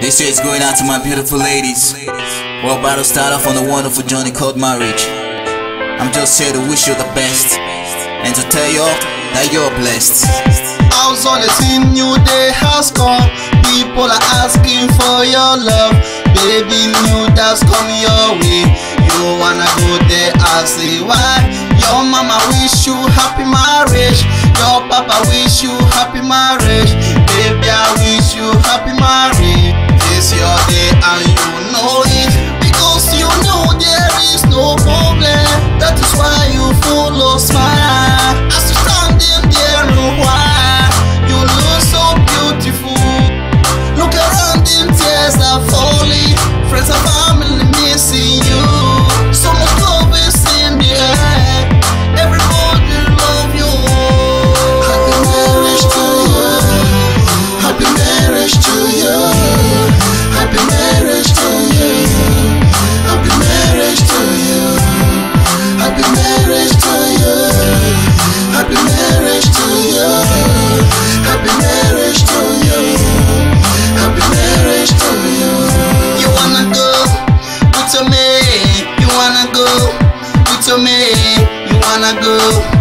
This is going out to my beautiful ladies. We're about start off on a wonderful journey called marriage. I'm just here to wish you the best and to tell you that you're blessed. House on the scene, new day has come. People are asking for your love. Baby, new that's coming your way. You wanna go there, I'll see why. Your mama wish you happy marriage. Your papa wish you happy marriage. Baby, I wish you happy marriage. It's your day and you know it. Because you know there is no problem. That is why you full of smile. Your me? You wanna go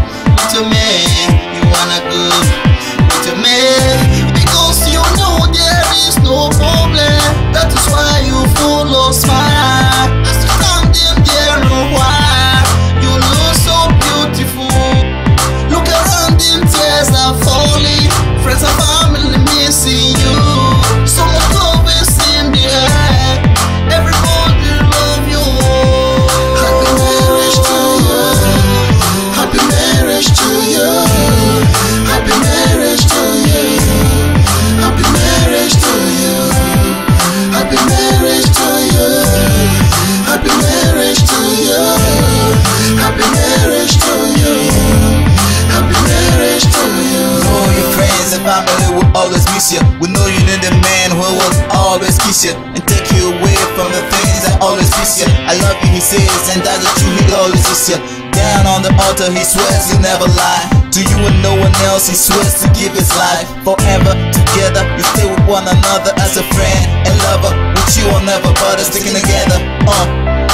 will always miss you. We know you need a man who will always kiss you and take you away from the things that always miss you. I love you, he says, and that's the truth, he always kiss you. Down on the altar, he swears he'll never lie. To you and no one else, he swears to give his life forever. Together, you stay with one another as a friend and lover. With you, I'll never bother sticking together. Uh,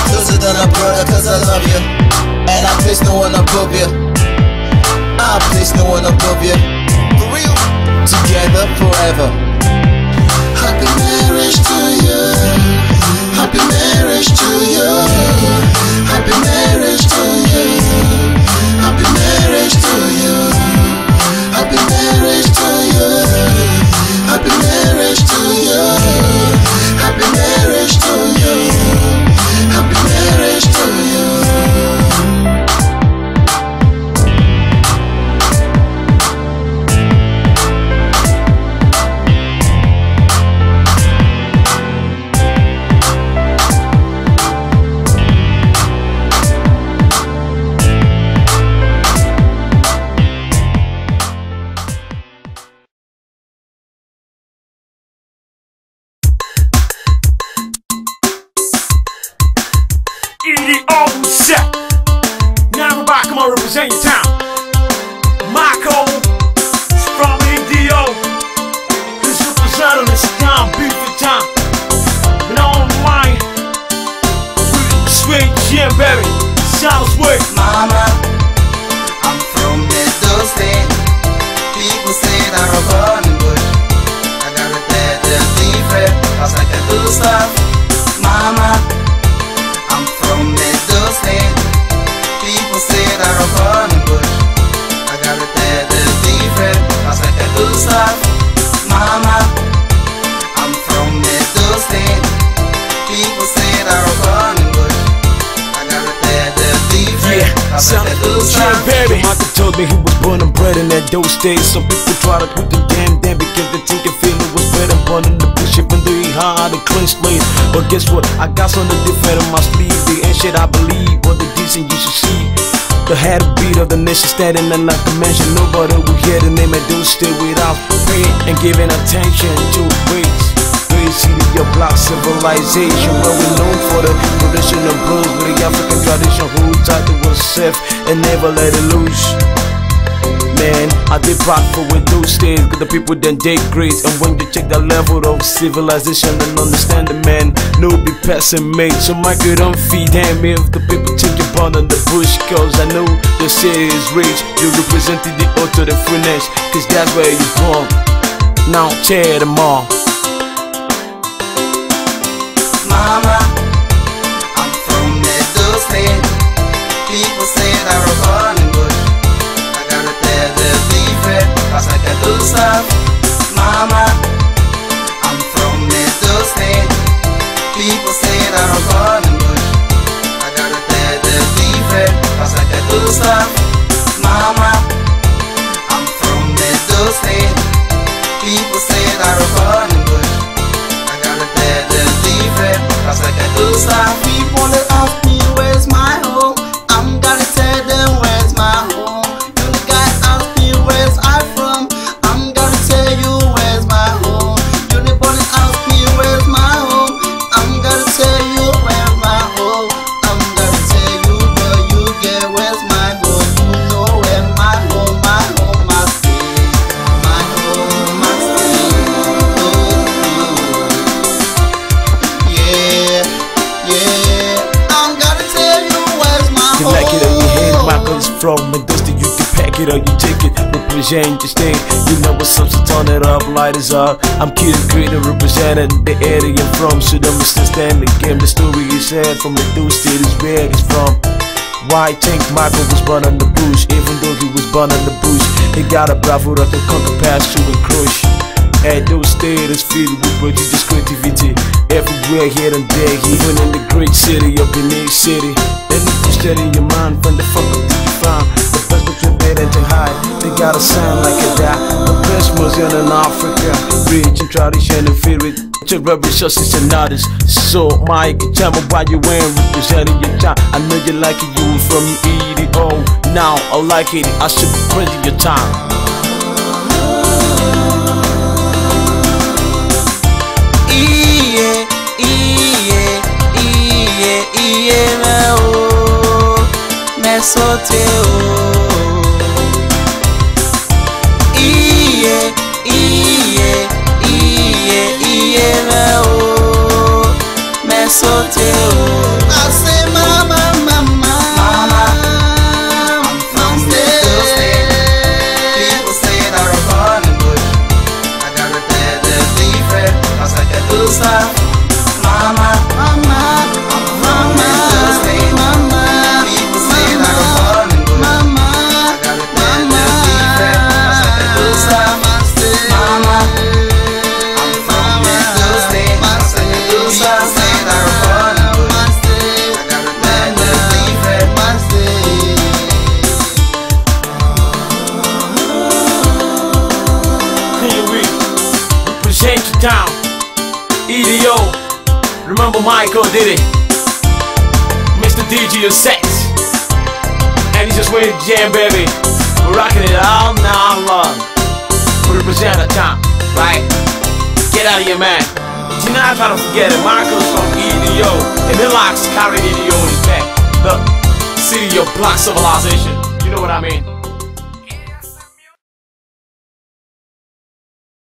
closer than a brother, cause I love you. And I place no one above you. I place no one above you. Together forever. Happy marriage to you. Happy marriage to you. Happy marriage to you. EDO set. Now everybody come on, represent your town. Michael from EDO. This representing this town, beautiful town. And on mine, sweet Jim, baby. Sound sweet. Mama, different, Yeah, cause I sound can do Jim, baby. Michael told me he was born and bred in that dope state. Some people try to put the damn damn because they think and feel it was and born in the bush even though he hard and clean slate. But guess what? I got something different in my sleeve. The ain't shit I believe, but the decent you should see. The heartbeat of the nation standing in like a mansion. Nobody will hear the name and do stay without pay and giving attention to race. City of black civilization where we known for the traditional blues with the African tradition who tight to safe and never let it loose. Man, I did proud for with those states, cause the people then they great. And when you check the level of civilization and understand the man, no be passing mate. So my good don't feed him if the people take your bond on the bush. Cause I know the city is rich. You represented the oath to the freeness, cause that's where you born. Now tear them all. Mama, I'm from Meadow State. People say that I'm running bush. I gotta tell the different, cause I can do stuff. I Michael's from and dusty, you can pack it or you take it. Represent your state, you know what's up, so turn it up, light is up. I'm Kid Creator representing the area I'm from. So don't misunderstand the game, the story is said from the dude state is where he's from. Why think Michael was born on the bush, even though he was born on the bush? He got a bravo that can conquer past through and crush. And those state is filled with prodigious creativity Everywhere here and there, even in the great city of Benin City Then if you steady your mind from the fuck up to you found The best between bed and to hide They got a sound like a die The best music in Africa Rich in tradition and spirit to resources and others So Mike, tell me why you ain't representing your time I know you like it, you from EDO Now I like it, I should be printing your time iye iye iye iye me o verso teu. Iê, iê, iê, ie, meo Verso teu. Represent your town. EDO. Remember Michael did it. Mr. DJ is sex. And he's just waiting to jam, baby. We're rocking it all night long. We represent our town, right? Get out of your man. You're not gonna forget it. Michael's from EDO. And he likes carrying EDO in his back. The city of black civilization. You know what I mean?